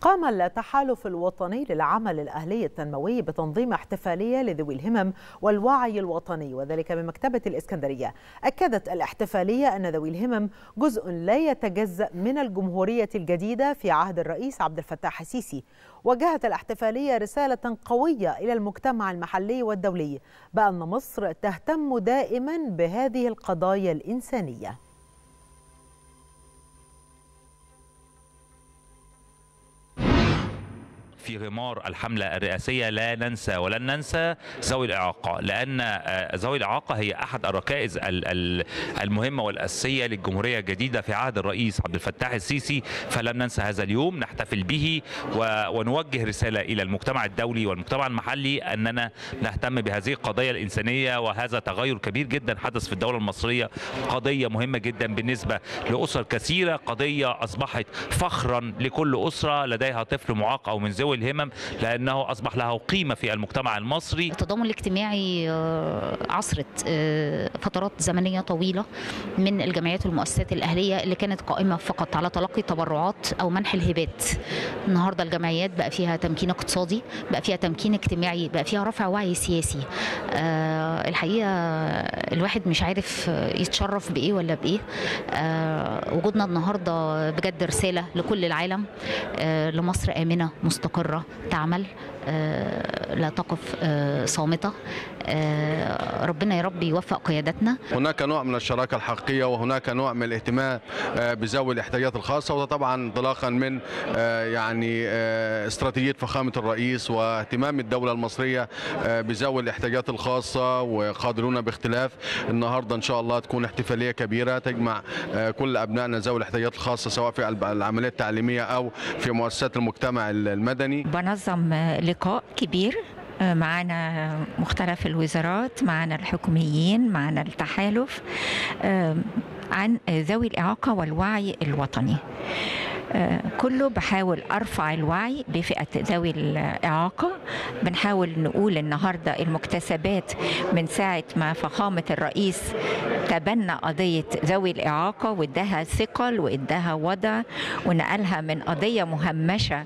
قام التحالف الوطني للعمل الأهلي التنموي بتنظيم احتفالية لذوي الهمم والوعي الوطني وذلك بمكتبة الإسكندرية. أكدت الاحتفالية أن ذوي الهمم جزء لا يتجزأ من الجمهورية الجديدة في عهد الرئيس عبد الفتاح السيسي. وجهت الاحتفالية رسالة قوية إلى المجتمع المحلي والدولي بأن مصر تهتم دائما بهذه القضايا الإنسانية. في غمار الحملة الرئاسية. لا ننسى ولن ننسى ذوي الإعاقة لأن ذوي الإعاقة هي أحد الركائز المهمة والأساسية للجمهورية الجديدة في عهد الرئيس عبد الفتاح السيسي. فلن ننسى هذا اليوم نحتفل به ونوجه رسالة إلى المجتمع الدولي والمجتمع المحلي أننا نهتم بهذه القضايا الإنسانية. وهذا تغير كبير جدا حدث في الدولة المصرية قضية مهمة جدا بالنسبة لأسر كثيرة. قضية أصبحت فخرا لكل أسرة لديها طفل معاق أو من ذوي الهمم لأنه أصبح له قيمة في المجتمع المصري. التضامن الاجتماعي عصرت فترات زمنية طويلة من الجمعيات والمؤسسات الأهلية اللي كانت قائمة فقط على تلقي تبرعات أو منح الهبات. النهارده الجمعيات بقى فيها تمكين اقتصادي، بقى فيها تمكين اجتماعي، بقى فيها رفع وعي سياسي. الحقيقة الواحد مش عارف يتشرف بإيه ولا بإيه. وجودنا النهارده بجد رسالة لكل العالم لمصر آمنة مستقره مستقرة تعمل. لا تقف صامتة. ربنا يا رب يوفق قيادتنا. هناك نوع من الشراكة الحقيقية وهناك نوع من الاهتمام بذوي الاحتياجات الخاصة وده طبعا انطلاقا من يعني استراتيجية فخامة الرئيس واهتمام الدولة المصرية بذوي الاحتياجات الخاصة وقادرون باختلاف. النهاردة إن شاء الله تكون احتفالية كبيرة تجمع كل أبنائنا ذوي الاحتياجات الخاصة سواء في العملية التعليمية أو في مؤسسات المجتمع المدني. بنظم لقاء كبير معنا مختلف الوزارات معنا الحكوميين معنا التحالف عن ذوي الإعاقة والوعي الوطني. كله بحاول أرفع الوعي بفئة ذوي الإعاقة. بنحاول نقول النهارده المكتسبات من ساعة ما فخامة الرئيس تبنى قضية ذوي الإعاقة واداها ثقل واداها وضع ونقلها من قضية مهمشة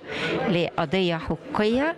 لقضية حقوقية.